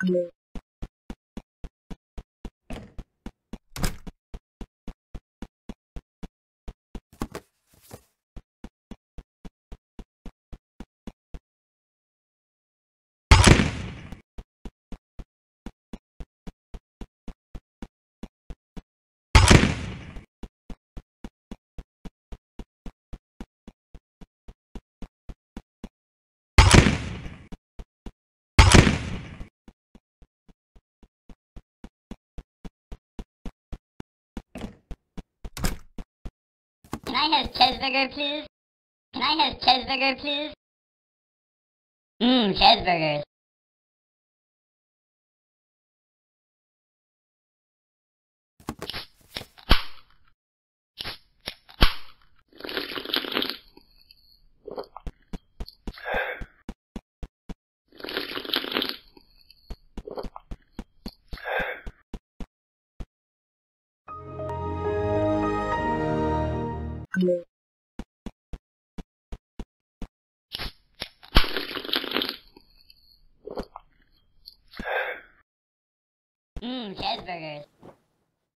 Can I have cheeseburger, please? Can I have cheeseburger, please? Mmm, cheeseburgers. Mmm, cheeseburgers.